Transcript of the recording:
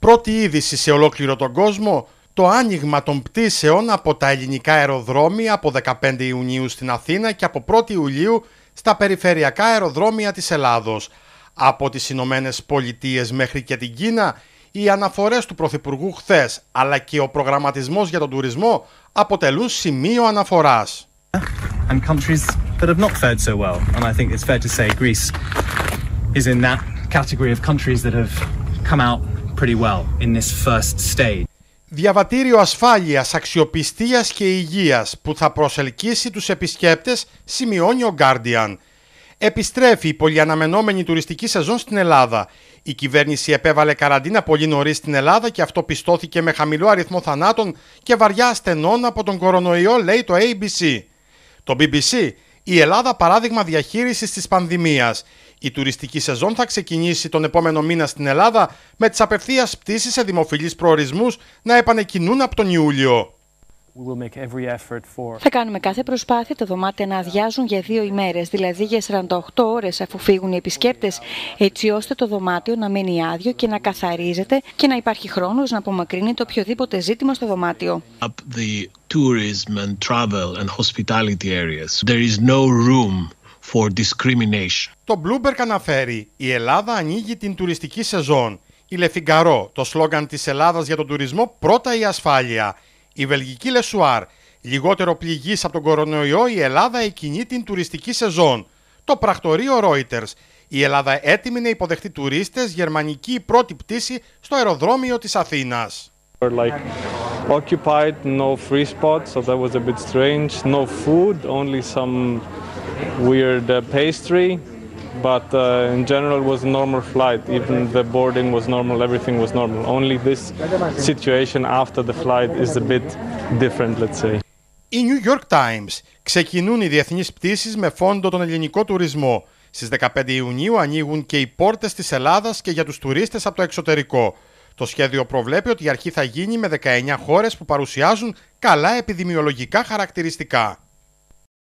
Πρώτη είδηση σε ολόκληρο τον κόσμο, το άνοιγμα των πτήσεων από τα ελληνικά αεροδρόμια από 15 Ιουνίου στην Αθήνα και από 1η Ιουλίου στα περιφερειακά αεροδρόμια της Ελλάδος. Από τις Ηνωμένες Πολιτείες μέχρι και την Κίνα, οι αναφορές του Πρωθυπουργού χθες, αλλά και ο προγραμματισμός για τον τουρισμό αποτελούν σημείο αναφοράς. And countries that have not fared so well. And I think it's fair to say Greece is in that category of countries that have come out pretty well in this first stage. Διαβατήριο ασφάλειας, αξιοπιστίας και υγείας που θα προσελκύσει τους επισκέπτες, σημειώνει ο Guardian. Επιστρέφει η πολυαναμενόμενη τουριστική σεζόν στην Ελλάδα. Η κυβέρνηση επέβαλε καραντίνα πολύ νωρίς στην Ελλάδα και αυτό πιστώθηκε με χαμηλό αριθμό θανάτων και βαριά ασθενών από τον κορονοϊό, λέει το ABC. Το BBC, η Ελλάδα παράδειγμα διαχείρισης της πανδημίας. Η τουριστική σεζόν θα ξεκινήσει τον επόμενο μήνα στην Ελλάδα με τις απευθείας πτήσεις σε δημοφιλείς προορισμούς να επανεκκινούν από τον Ιούλιο. Θα κάνουμε κάθε προσπάθεια τα δωμάτια να αδειάζουν για δύο ημέρες, δηλαδή για 48 ώρες αφού φύγουν οι επισκέπτες, έτσι ώστε το δωμάτιο να μένει άδειο και να καθαρίζεται και να υπάρχει χρόνος να απομακρύνει οποιοδήποτε ζήτημα στο δωμάτιο. The tourism and travel and hospitality areas. There is no room for discrimination. Το Bloomberg αναφέρει η Ελλάδα ανοίγει την τουριστική σεζόν. Η Le Figaro, το σλόγγαν της Ελλάδας για τον τουρισμό πρώτα η ασφάλεια. Η βελγική Le Soir, λιγότερο πληγείσα από τον κορονοϊό, η Ελλάδα εκκινεί την τουριστική σεζόν. Το πρακτορείο Reuters, η Ελλάδα έτοιμη να υποδεχτεί τουρίστες, γερμανική πρώτη πτήση στο αεροδρόμιο της Αθήνας. Like occupied, no free spots, so that was a bit strange. No food, only some weird uh, pastry, but uh, in general it was a normal flight. Even the boarding was normal, everything was normal. Only this situation after the flight is a bit different, let's say. Η New York Times ξεκινούν οι διεθνείς πτήσεις με φόντο τον ελληνικό τουρισμό. Στις 15 Ιουνίου ανοίγουν και οι πόρτες της Ελλάδας και για τους τουρίστες από το εξωτερικό. Το σχέδιο προβλέπει ότι η αρχή θα γίνει με 19 χώρες που παρουσιάζουν καλά επιδημιολογικά χαρακτηριστικά.